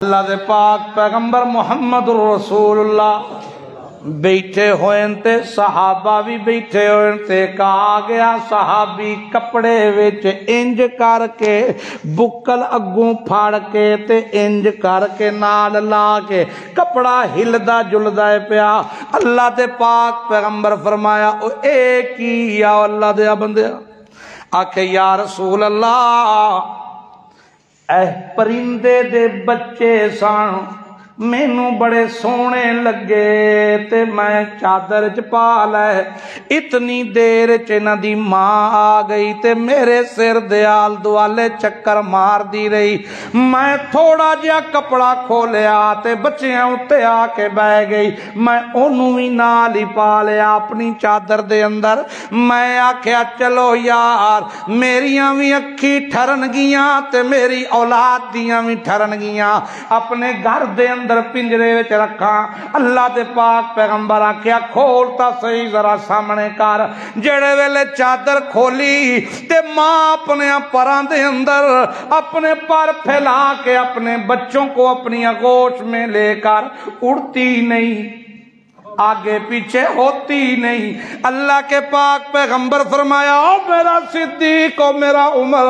अल्लाह पाक पैगंबर मुहम्मद रसूलुल्लाह। बैठे सहाबा भी बैठे कहा गया, सहाबी कपड़े विच इंज करके, बुकल अगू फाड़ के ते इंज करके नाल ला के कपड़ा हिलदा जुलदा है पिया। अल्लाह दे पाक पैगंबर फरमाया, ओ, ए की या अल्लाह दे बंदे? आखे, या रसूल अल्लाह ਐ ਪਰਿੰਦੇ ਦੇ ਬੱਚੇ ਸਨ ਮੈਨੂੰ ਬੜੇ ਸੋਹਣੇ ਲੱਗੇ ਤੇ ਮੈਂ ਚਾਦਰ ਚ ਪਾ ਲੈ। ਇਤਨੀ ਦੇਰ ਚ ਇਹਨਾਂ ਦੀ ਮਾਂ ਆ ਗਈ ਤੇ ਮੇਰੇ ਸਿਰ ਦੇ ਆਲ ਦੁਆਲੇ ਚੱਕਰ ਮਾਰਦੀ ਰਹੀ। ਮੈਂ ਥੋੜਾ ਜਿਹਾ ਕਪੜਾ ਖੋਲਿਆ ਤੇ ਬੱਚਿਆਂ ਉੱਤੇ ਆ ਕੇ ਬਹਿ ਗਈ। ਮੈਂ ਉਹਨੂੰ ਵੀ ਨਾਲ ਹੀ ਪਾ ਲਿਆ ਆਪਣੀ ਚਾਦਰ ਦੇ ਅੰਦਰ। ਮੈਂ ਆਖਿਆ, ਚਲੋ ਯਾਰ, ਮੇਰੀਆਂ ਵੀ ਅੱਖੀ ਠਰਨ ਗਈਆਂ ਤੇ ਮੇਰੀ ਔਲਾਦ ਦੀਆਂ ਵੀ ਠਰਨ ਗਈਆਂ ਆਪਣੇ ਘਰ ਦੇ ਅੰਦਰ ਅੰਦਰ ਪਿੰਜਰੇ ਵਿੱਚ ਰੱਖਾਂ ਅੱਲਾ ਦੇ ਪਾਕ ਪੈਗੰਬਰ ਆਖਿਆ ਖੋਲ ਤਾਂ ਸਹੀ ਜ਼ਰਾ ਸਾਹਮਣੇ ਕਰ ਜਿਹੜੇ ਵੇਲੇ ਚਾਦਰ ਖੋਲੀ ਤੇ ਮਾਂ ਆਪਣੇ ਪਰਾਂ ਦੇ ਅੰਦਰ अपने पर फैला के अपने बच्चों को अपनी आगोश में लेकर उड़ती नहीं आगे पीछे होती नहीं। अल्लाह के पाक पैगंबर फरमाया, ओ मेरा सिद्दीक, ओ मेरा उमर,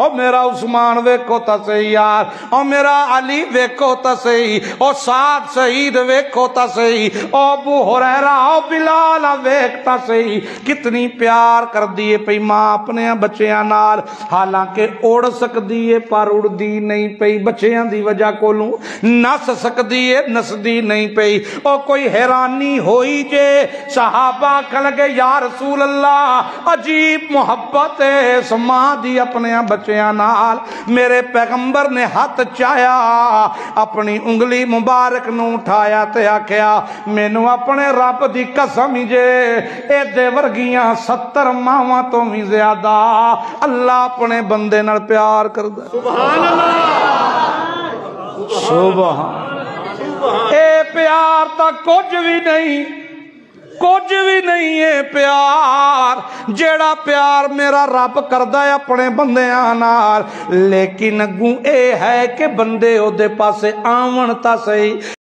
ओ मेरा उस्मान वेखो तो सही यार, ओ मेरा अली वेखो तो सही, ओ सात शहीद वेखो तो सही, ओ अबू हुरैरा, ओ बिलाल वेख तो सही। कितनी प्यार कर दिए पई माँ अपने बच्चों नाल। हालाँकि उड़ सकती है, पर उड़दी नहीं पई। बच्चों की वजह कोलों नस सकती है, नसदी नहीं पई। ओ कोई हैरान हैरानी होई जे। सहाबा कल के या रसूल अल्लाह अजीब मोहब्बत है माँ दी अपने बच्चों नाल। मेरे पैगंबर ने हाथ चाया अपनी उंगली मुबारक न उठाया ते आख्या मैनू अपने रब की कसम जे एदे वर्गिया सत्तर मावा तो भी ज़्यादा अल्लाह अपने बंदे प्यार कर ਇਹ ਪਿਆਰ ਤਾਂ ਕੁਝ ਵੀ ਨਹੀਂ, ਕੁਝ ਵੀ ਨਹੀਂ ਇਹ ਪਿਆਰ। ਜਿਹੜਾ ਪਿਆਰ ਮੇਰਾ ਰੱਬ ਕਰਦਾ ਹੈ ਆਪਣੇ ਬੰਦਿਆਂ ਨਾਲ, ਲੇਕਿਨ ਅੱਗੂ ਇਹ ਹੈ ਕਿ ਬੰਦੇ ਉਹਦੇ ਪਾਸੇ ਆਵਣ ਤਾਂ ਸਹੀ।